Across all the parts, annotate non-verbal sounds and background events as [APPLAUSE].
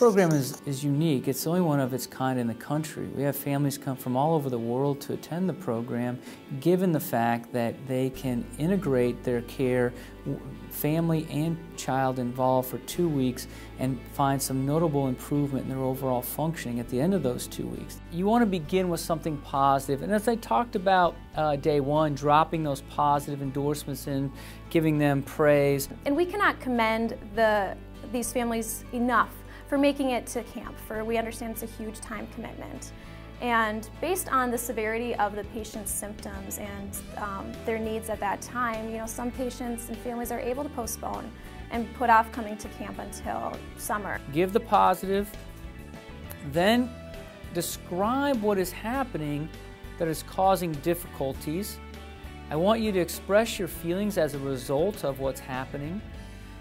Program is, is unique. It's the only one of its kind in the country. We have families come from all over the world to attend the program, given the fact that they can integrate their care, family and child involved for two weeks, and find some notable improvement in their overall functioning at the end of those two weeks. You want to begin with something positive, and as I talked about uh, day one, dropping those positive endorsements in, giving them praise. And we cannot commend the these families enough for making it to camp, for we understand it's a huge time commitment. And based on the severity of the patient's symptoms and um, their needs at that time, you know, some patients and families are able to postpone and put off coming to camp until summer. Give the positive, then describe what is happening that is causing difficulties. I want you to express your feelings as a result of what's happening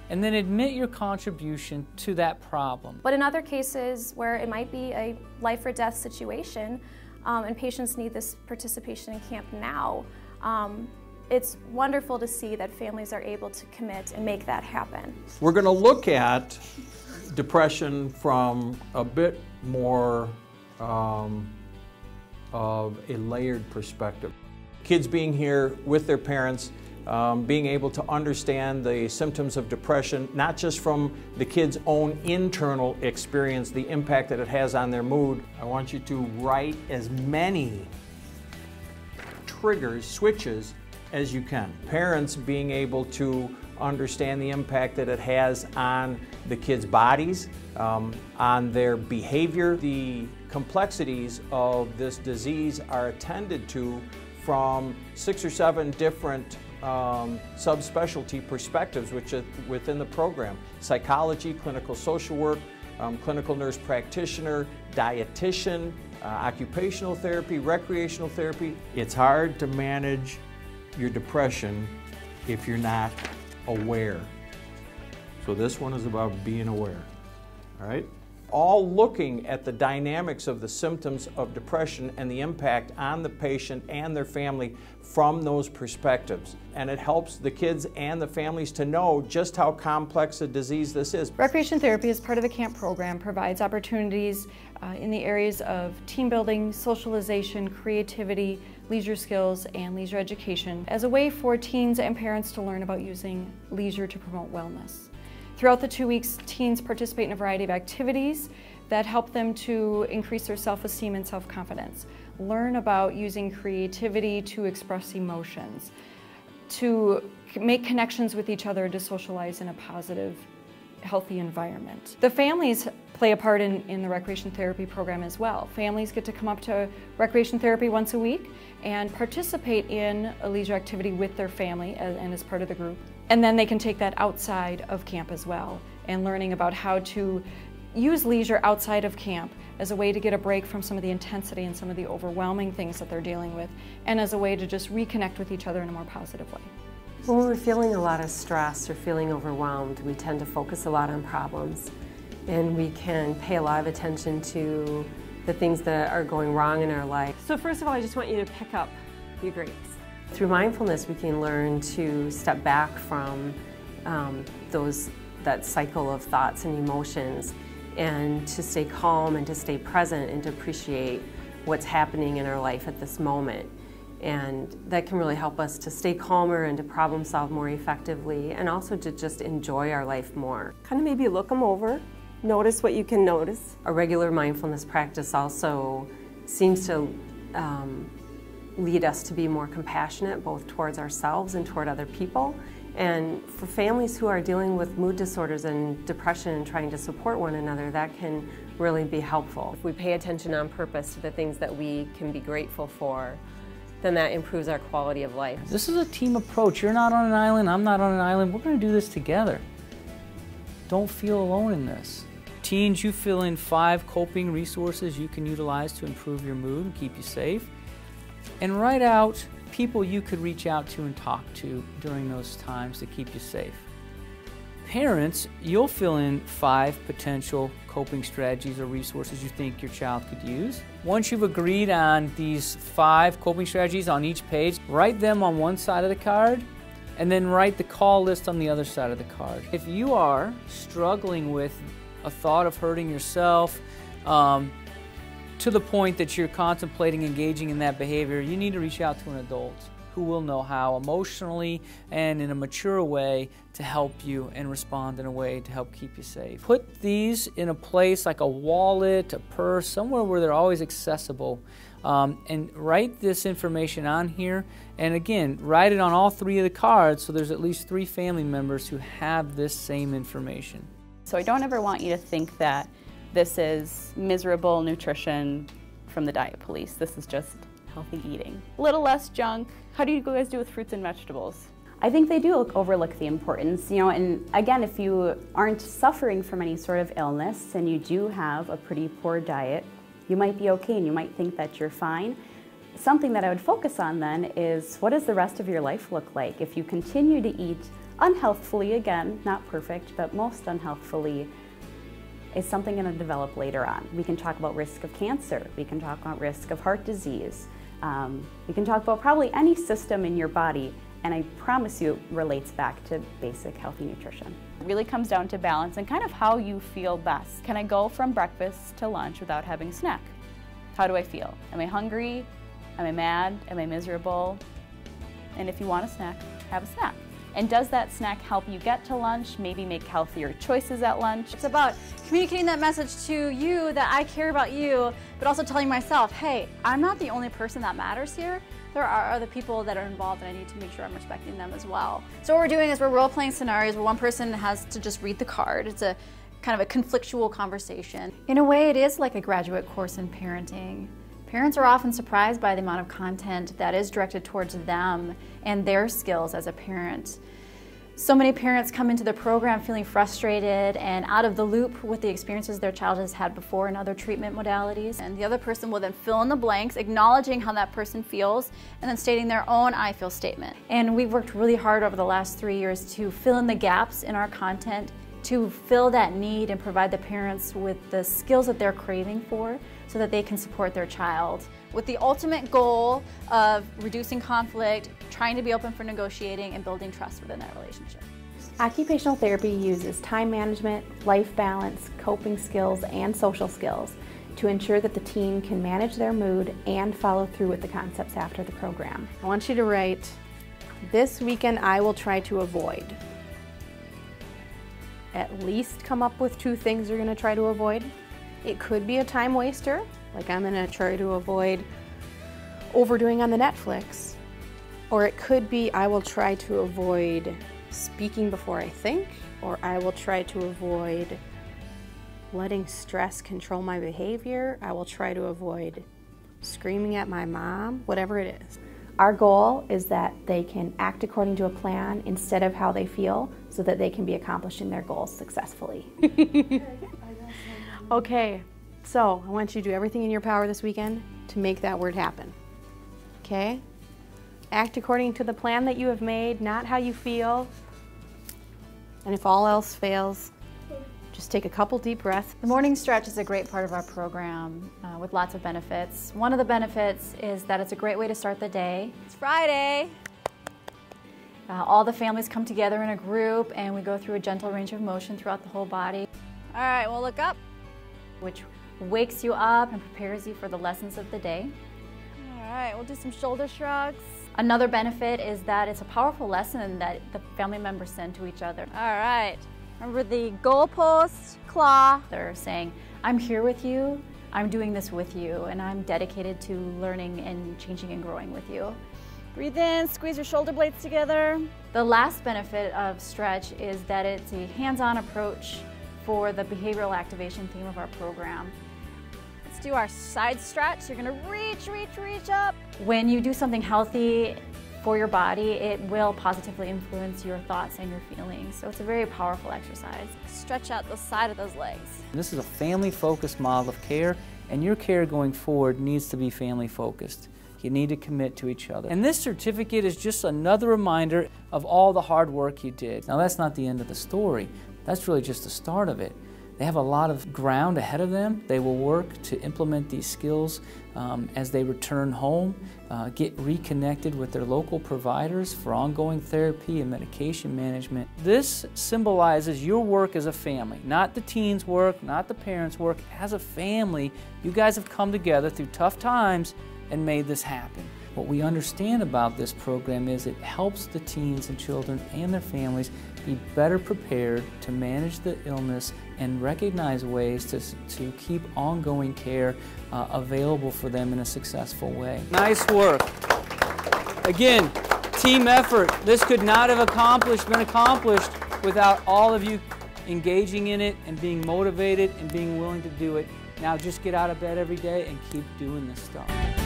and then admit your contribution to that problem. But in other cases where it might be a life or death situation um, and patients need this participation in camp now, um, it's wonderful to see that families are able to commit and make that happen. We're going to look at depression from a bit more um, of a layered perspective. Kids being here with their parents um, being able to understand the symptoms of depression, not just from the kid's own internal experience, the impact that it has on their mood. I want you to write as many triggers, switches, as you can. Parents being able to understand the impact that it has on the kids' bodies, um, on their behavior. The complexities of this disease are attended to from six or seven different um, subspecialty perspectives which are within the program. Psychology, clinical social work, um, clinical nurse practitioner, dietitian, uh, occupational therapy, recreational therapy. It's hard to manage your depression if you're not aware. So this one is about being aware, all right? All looking at the dynamics of the symptoms of depression and the impact on the patient and their family from those perspectives. And it helps the kids and the families to know just how complex a disease this is. Recreation therapy as part of the CAIMP program provides opportunities uh, in the areas of team building, socialization, creativity, leisure skills, and leisure education as a way for teens and parents to learn about using leisure to promote wellness. Throughout the two weeks, teens participate in a variety of activities that help them to increase their self-esteem and self-confidence. Learn about using creativity to express emotions, to make connections with each other to socialize in a positive, healthy environment. The families play a part in, in the recreation therapy program as well. Families get to come up to recreation therapy once a week and participate in a leisure activity with their family and as part of the group. And then they can take that outside of camp as well and learning about how to use leisure outside of camp as a way to get a break from some of the intensity and some of the overwhelming things that they're dealing with and as a way to just reconnect with each other in a more positive way. When we're feeling a lot of stress or feeling overwhelmed, we tend to focus a lot on problems and we can pay a lot of attention to the things that are going wrong in our life. So first of all, I just want you to pick up your grapes. Through mindfulness, we can learn to step back from um, those that cycle of thoughts and emotions and to stay calm and to stay present and to appreciate what's happening in our life at this moment. And that can really help us to stay calmer and to problem solve more effectively and also to just enjoy our life more. Kind of maybe look them over, notice what you can notice. A regular mindfulness practice also seems to um, lead us to be more compassionate both towards ourselves and toward other people. And for families who are dealing with mood disorders and depression and trying to support one another, that can really be helpful. If we pay attention on purpose to the things that we can be grateful for, then that improves our quality of life. This is a team approach. You're not on an island, I'm not on an island. We're going to do this together. Don't feel alone in this. Teens, you fill in five coping resources you can utilize to improve your mood and keep you safe and write out people you could reach out to and talk to during those times to keep you safe. Parents, you'll fill in five potential coping strategies or resources you think your child could use. Once you've agreed on these five coping strategies on each page, write them on one side of the card and then write the call list on the other side of the card. If you are struggling with a thought of hurting yourself, um, to the point that you're contemplating engaging in that behavior, you need to reach out to an adult who will know how emotionally and in a mature way to help you and respond in a way to help keep you safe. Put these in a place like a wallet, a purse, somewhere where they're always accessible. Um, and write this information on here. And again, write it on all three of the cards so there's at least three family members who have this same information. So I don't ever want you to think that this is miserable nutrition from the diet police. This is just healthy eating. A little less junk. How do you guys do with fruits and vegetables? I think they do overlook the importance, you know, and again, if you aren't suffering from any sort of illness and you do have a pretty poor diet, you might be okay and you might think that you're fine. Something that I would focus on then is what does the rest of your life look like? If you continue to eat unhealthfully, again, not perfect, but most unhealthfully, is something going to develop later on. We can talk about risk of cancer, we can talk about risk of heart disease, um, we can talk about probably any system in your body, and I promise you it relates back to basic healthy nutrition. It really comes down to balance and kind of how you feel best. Can I go from breakfast to lunch without having a snack? How do I feel? Am I hungry? Am I mad? Am I miserable? And if you want a snack, have a snack. And does that snack help you get to lunch? Maybe make healthier choices at lunch? It's about communicating that message to you that I care about you, but also telling myself, hey, I'm not the only person that matters here. There are other people that are involved and I need to make sure I'm respecting them as well. So what we're doing is we're role-playing scenarios where one person has to just read the card. It's a kind of a conflictual conversation. In a way, it is like a graduate course in parenting. Parents are often surprised by the amount of content that is directed towards them and their skills as a parent. So many parents come into the program feeling frustrated and out of the loop with the experiences their child has had before in other treatment modalities. And the other person will then fill in the blanks, acknowledging how that person feels, and then stating their own I feel statement. And we've worked really hard over the last three years to fill in the gaps in our content, to fill that need and provide the parents with the skills that they're craving for so that they can support their child. With the ultimate goal of reducing conflict, trying to be open for negotiating, and building trust within that relationship. Occupational therapy uses time management, life balance, coping skills, and social skills to ensure that the team can manage their mood and follow through with the concepts after the program. I want you to write, this weekend I will try to avoid. At least come up with two things you're going to try to avoid. It could be a time waster, like I'm gonna try to avoid overdoing on the Netflix. Or it could be I will try to avoid speaking before I think, or I will try to avoid letting stress control my behavior. I will try to avoid screaming at my mom, whatever it is. Our goal is that they can act according to a plan instead of how they feel so that they can be accomplishing their goals successfully. [LAUGHS] Okay, so I want you to do everything in your power this weekend to make that word happen. Okay? Act according to the plan that you have made, not how you feel. And if all else fails, just take a couple deep breaths. The morning stretch is a great part of our program uh, with lots of benefits. One of the benefits is that it's a great way to start the day. It's Friday. Uh, all the families come together in a group and we go through a gentle range of motion throughout the whole body. All right, we'll look up which wakes you up and prepares you for the lessons of the day. All right, we'll do some shoulder shrugs. Another benefit is that it's a powerful lesson that the family members send to each other. All right, remember the goalpost claw. They're saying, I'm here with you, I'm doing this with you, and I'm dedicated to learning and changing and growing with you. Breathe in, squeeze your shoulder blades together. The last benefit of stretch is that it's a hands-on approach for the behavioral activation theme of our program. Let's do our side stretch. You're gonna reach, reach, reach up. When you do something healthy for your body, it will positively influence your thoughts and your feelings. So it's a very powerful exercise. Stretch out the side of those legs. This is a family-focused model of care, and your care going forward needs to be family-focused. You need to commit to each other. And this certificate is just another reminder of all the hard work you did. Now that's not the end of the story. That's really just the start of it. They have a lot of ground ahead of them. They will work to implement these skills um, as they return home, uh, get reconnected with their local providers for ongoing therapy and medication management. This symbolizes your work as a family, not the teens' work, not the parents' work. As a family, you guys have come together through tough times and made this happen. What we understand about this program is it helps the teens and children and their families be better prepared to manage the illness and recognize ways to, to keep ongoing care uh, available for them in a successful way. Nice work. Again, team effort. This could not have accomplished, been accomplished without all of you engaging in it and being motivated and being willing to do it. Now just get out of bed every day and keep doing this stuff.